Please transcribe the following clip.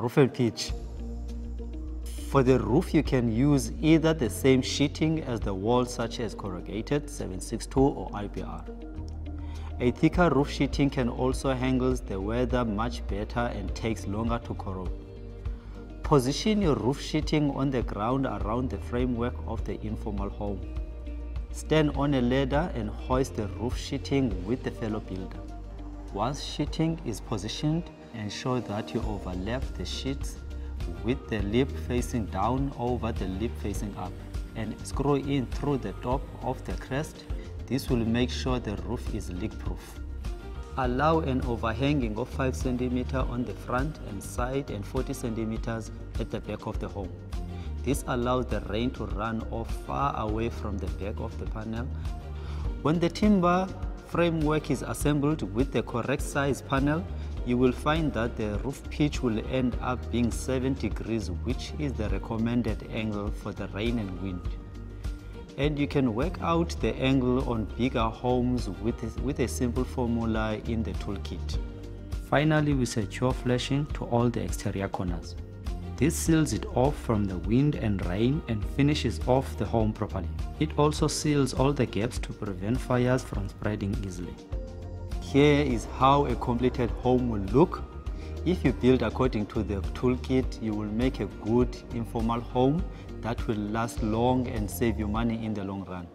different pitch. For the roof, you can use either the same sheeting as the walls such as corrugated, 762 or IBR. A thicker roof sheeting can also handle the weather much better and takes longer to corrode. Position your roof sheeting on the ground around the framework of the informal home. Stand on a ladder and hoist the roof sheeting with the fellow builder. Once sheeting is positioned, ensure that you overlap the sheets with the lip facing down over the lip facing up and screw in through the top of the crest. This will make sure the roof is leak proof. Allow an overhanging of 5 cm on the front and side and 40 cm at the back of the home. This allows the rain to run off far away from the back of the panel. When the timber framework is assembled with the correct size panel, you will find that the roof pitch will end up being 7 degrees, which is the recommended angle for the rain and wind. And you can work out the angle on bigger homes with with a simple formula in the toolkit. Finally, we secure flashing to all the exterior corners. This seals it off from the wind and rain and finishes off the home properly. It also seals all the gaps to prevent fires from spreading easily. Here is how a completed home will look. If you build according to the toolkit, you will make a good informal home that will last long and save you money in the long run.